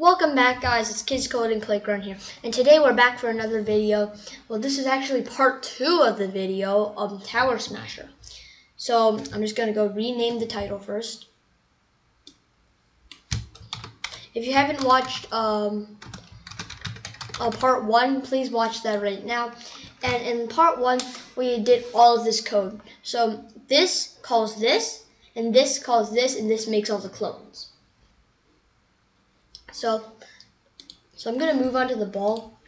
Welcome back guys, it's Kids Coding Playground here. And today we're back for another video. Well, this is actually part two of the video of Tower Smasher. So, I'm just going to go rename the title first. If you haven't watched um, uh, part one, please watch that right now. And in part one, we did all of this code. So, this calls this, and this calls this, and this makes all the clones. So, so I'm gonna move on to the ball.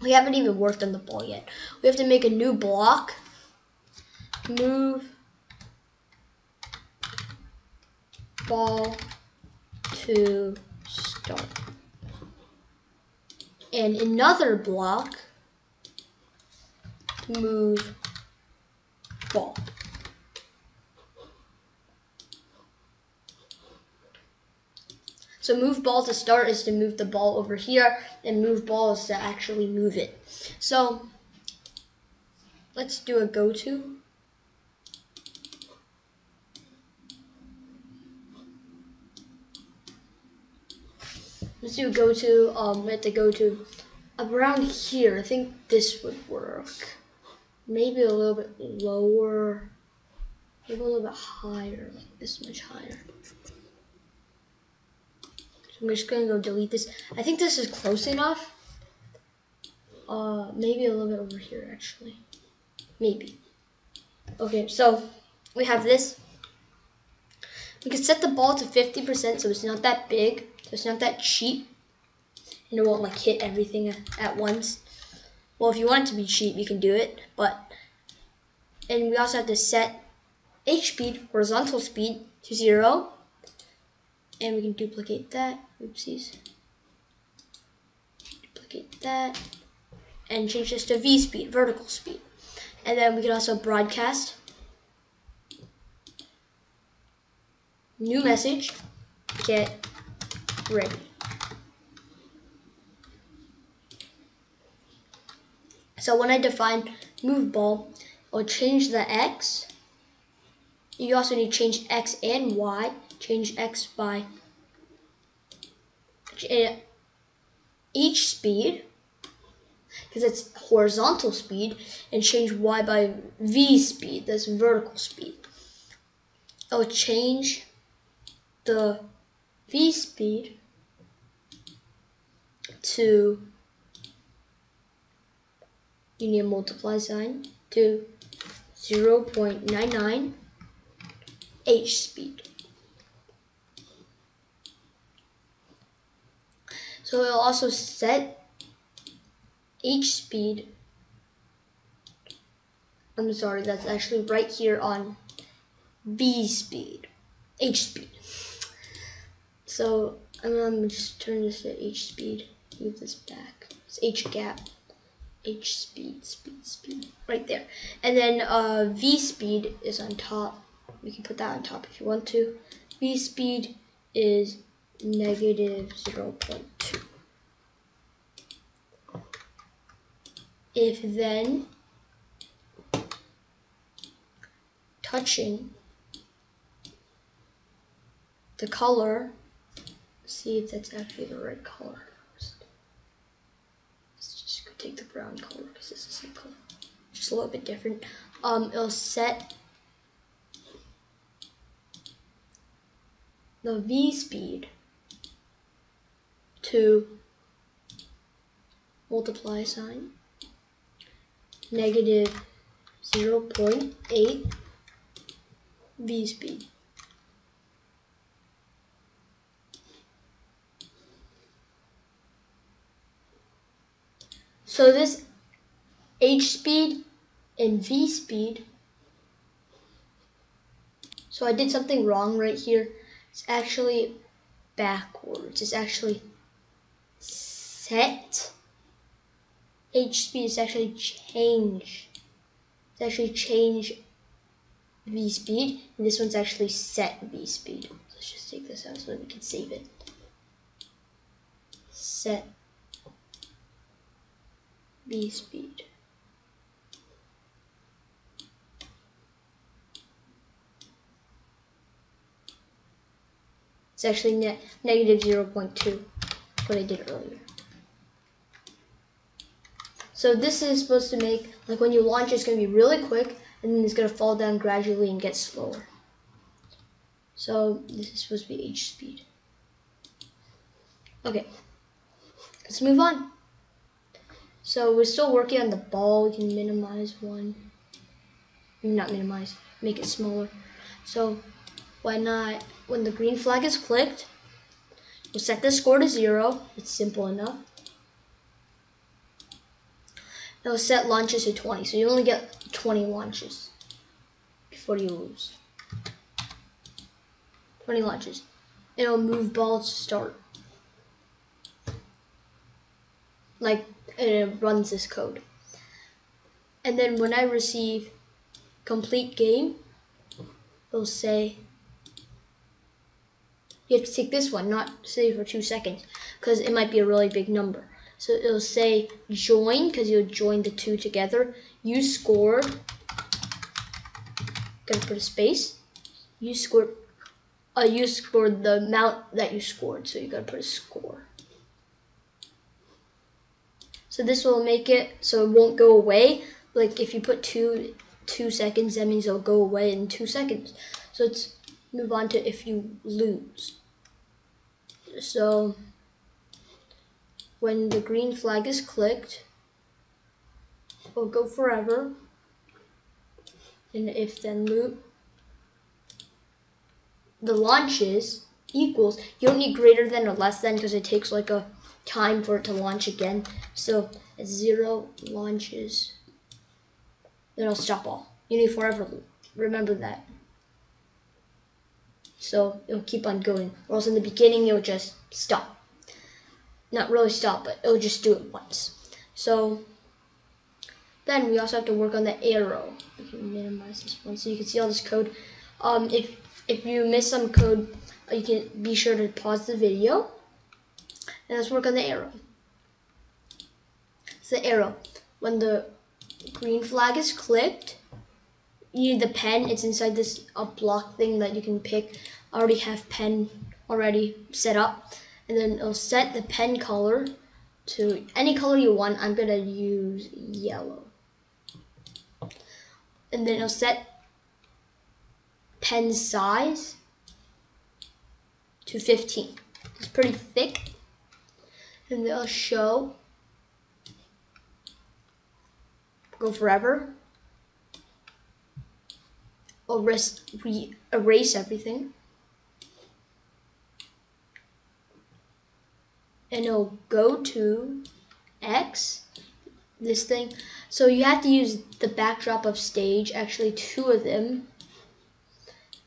We haven't even worked on the ball yet. We have to make a new block. Move ball to start. And another block. Move ball. So move ball to start is to move the ball over here, and move ball is to actually move it. So let's do a go to. Let's do a go to. Um, we have to go to around here. I think this would work. Maybe a little bit lower. Maybe a little bit higher, like this much higher. I'm just gonna go delete this. I think this is close enough. Uh, maybe a little bit over here actually. Maybe. Okay, so we have this. We can set the ball to 50% so it's not that big, so it's not that cheap. And it won't like hit everything at once. Well, if you want it to be cheap, you can do it, but and we also have to set H speed, horizontal speed, to zero and we can duplicate that. Oopsies. Duplicate that. And change this to V speed vertical speed. And then we can also broadcast. New message. Get ready. So when I define move ball I'll change the X you also need to change X and Y. Change x by uh, H speed because it's horizontal speed and change y by v speed. That's vertical speed. I'll change the v speed to you need a multiply sign to 0.99 h speed So it'll also set H speed. I'm sorry, that's actually right here on V speed, H speed. So I'm gonna just turn this to H speed, move this back. It's H gap, H speed, speed, speed, right there. And then uh, V speed is on top. We can put that on top if you want to. V speed is negative 0.2. If then touching the color, see if that's actually the right color. Let's just take the brown color because it's the same color, just a little bit different. Um, it'll set the V speed to multiply sign negative 0.8 V speed. So this H speed and V speed, so I did something wrong right here. It's actually backwards. It's actually set H speed is actually change. It's actually change V speed, and this one's actually set V speed. Let's just take this out so that we can save it. Set V speed. It's actually net negative 0.2, what I did earlier. So this is supposed to make, like when you launch, it's going to be really quick, and then it's going to fall down gradually and get slower. So this is supposed to be H speed. Okay, let's move on. So we're still working on the ball. We can minimize one. Not minimize, make it smaller. So why I when the green flag is clicked, we'll set the score to zero. It's simple enough. It'll set launches to 20, so you only get 20 launches before you lose. 20 launches. It'll move ball to start. Like, it runs this code. And then when I receive complete game, it'll say, you have to take this one, not say for two seconds, because it might be a really big number. So it'll say join, because you'll join the two together. You scored, gotta put a space. You scored, uh, you scored the amount that you scored, so you gotta put a score. So this will make it so it won't go away. Like if you put two two seconds, that means it'll go away in two seconds. So let's move on to if you lose. So when the green flag is clicked, it'll go forever. And if then loop, the launches equals, you don't need greater than or less than because it takes like a time for it to launch again. So zero launches, then it'll stop all. You need forever loop. Remember that. So it'll keep on going. Or else in the beginning it'll just stop. Not really stop, but it'll just do it once. So then we also have to work on the arrow. Can minimize this one so you can see all this code. Um, if if you miss some code, you can be sure to pause the video and let's work on the arrow. It's the arrow. When the green flag is clicked, you need the pen. It's inside this a block thing that you can pick. I already have pen already set up. And then it'll set the pen color to any color you want. I'm gonna use yellow. And then it'll set pen size to 15. It's pretty thick and they'll show go forever erase, we erase everything and it'll go to X this thing so you have to use the backdrop of stage actually two of them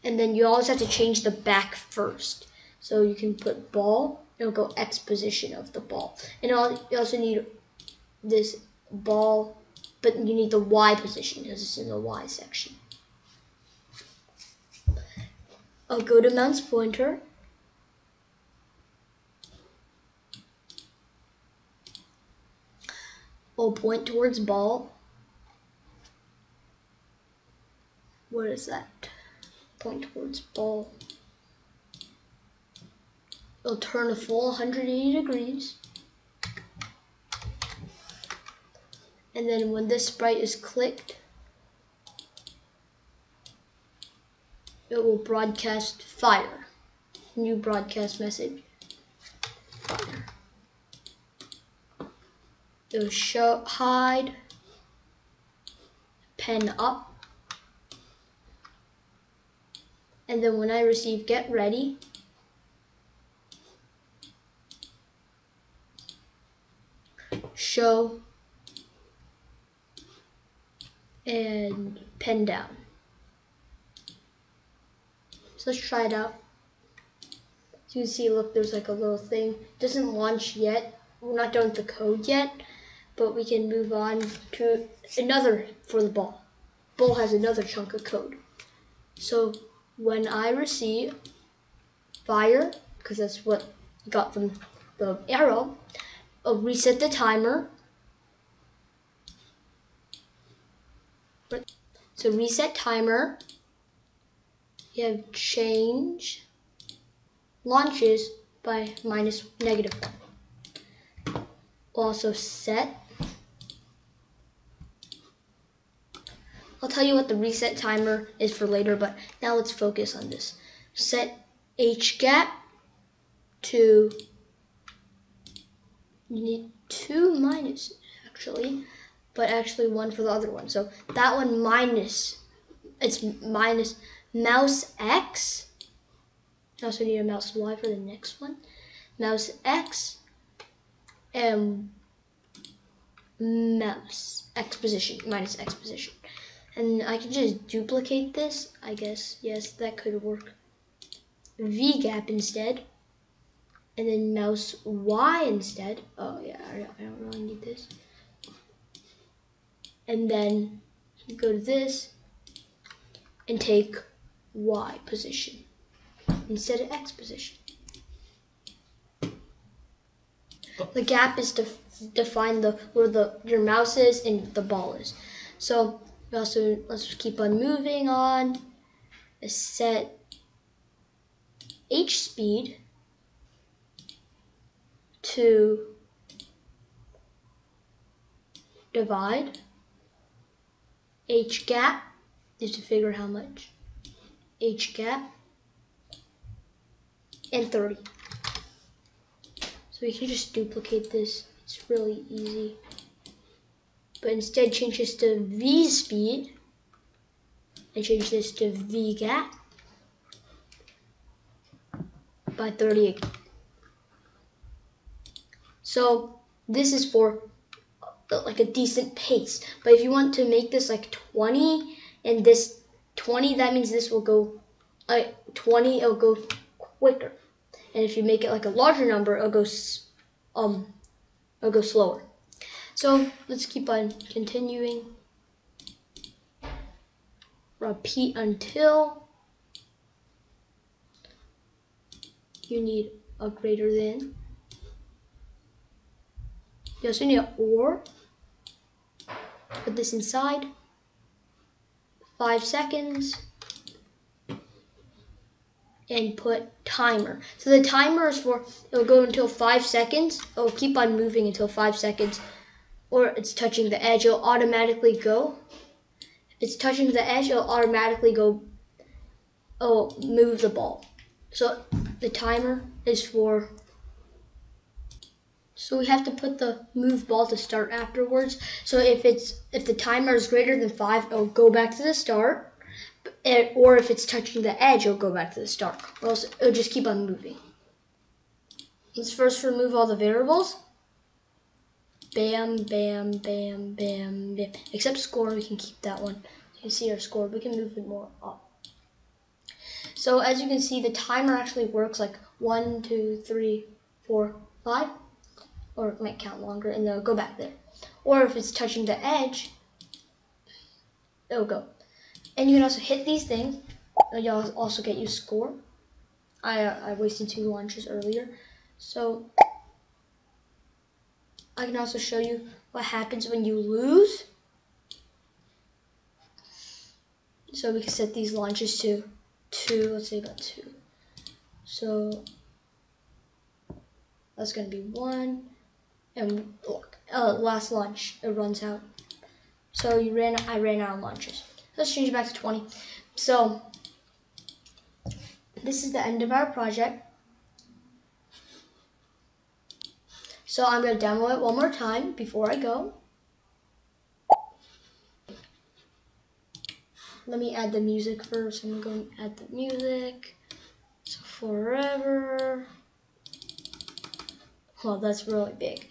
and then you always have to change the back first so you can put ball it'll go X position of the ball. And you also need this ball, but you need the Y position because it's in the Y section. I'll go to mouse pointer. I'll point towards ball. What is that? Point towards ball it'll turn a full 180 degrees. And then when this sprite is clicked, it will broadcast fire. New broadcast message. Fire. It will show hide, pen up, and then when I receive get ready, show, and pen down. Let's try it out. You can see, look, there's like a little thing. It doesn't launch yet. We're not done with the code yet, but we can move on to another for the ball. Ball has another chunk of code. So when I receive fire, because that's what got from the arrow, I'll reset the timer. So reset timer. You have change launches by minus negative 1. Also set. I'll tell you what the reset timer is for later, but now let's focus on this. Set H gap to, you need two minus actually, but actually one for the other one. So that one minus, it's minus mouse X. I also need a mouse Y for the next one. Mouse X and mouse X position, minus X position. And I can just duplicate this, I guess. Yes, that could work. V gap instead. And then mouse Y instead. Oh yeah, I don't, I don't really need this. And then go to this and take Y position instead of X position. The gap is to define the where the your mouse is and the ball is. So we also let's keep on moving on. Set H speed to divide H gap is to figure how much H gap and 30. So we can just duplicate this. It's really easy. But instead change this to V speed and change this to V gap by 30 So this is for uh, like a decent pace. But if you want to make this like 20 and this 20, that means this will go, uh, 20, it'll go quicker. And if you make it like a larger number, it'll go, um, it'll go slower. So let's keep on continuing. Repeat until you need a greater than. You also need an or. Put this inside. Five seconds. And put timer. So the timer is for, it'll go until five seconds. It'll keep on moving until five seconds. Or it's touching the edge, it'll automatically go. If it's touching the edge, it'll automatically go, oh, move the ball. So the timer is for so we have to put the move ball to start afterwards. So if it's if the timer is greater than five, it'll go back to the start. Eh, or if it's touching the edge, it'll go back to the start. Or else it'll just keep on moving. Let's first remove all the variables. Bam, bam, bam, bam, bam. Except score, we can keep that one. You can see our score. We can move it more up. So as you can see, the timer actually works like one, two, three, four, five, or it might count longer, and they'll go back there. Or if it's touching the edge, it'll go. And you can also hit these things. You'll also get you score. I, uh, I wasted two launches earlier. So I can also show you what happens when you lose. So we can set these launches to two, let's say about two. So that's gonna be one, and uh, last launch it runs out. So you ran, I ran out of launches. Let's change it back to 20. So this is the end of our project. So I'm gonna demo it one more time before I go. let me add the music first. I'm going to add the music. So forever. Well, that's really big.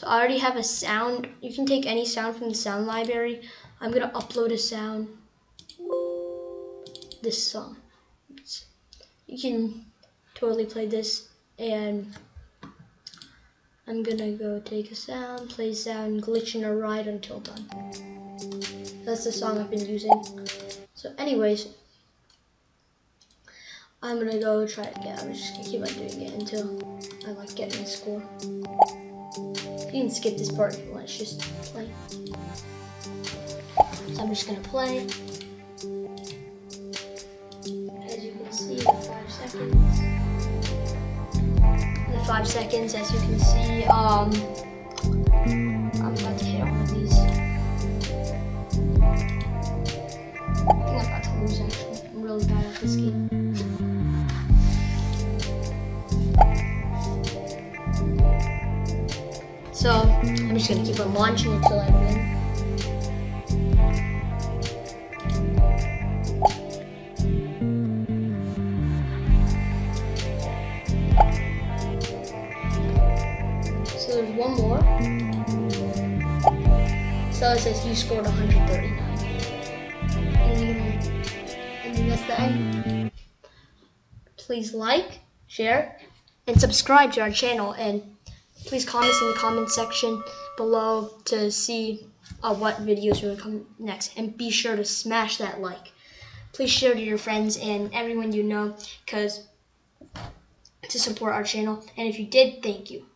So I already have a sound. You can take any sound from the sound library. I'm to upload a sound. This song. You can totally play this and I'm gonna go take a sound, play sound, glitch in a ride until done. That's the song I've been using. So anyways, I'm gonna go try it again. I'm just gonna keep on doing it until I like getting a score. You can skip this part if you want, just play. So I'm just gonna play. As you can see, five seconds. The five seconds, as you can see. Um, So I'm just gonna keep on launching until I win. So there's one more. So it says you scored 139. And, and that's the end. Please like, share, and subscribe to our channel. And please comment in the comment section below to see uh, what videos will come next. And be sure to smash that like. Please share to your friends and everyone you know because to support our channel. And if you did, thank you.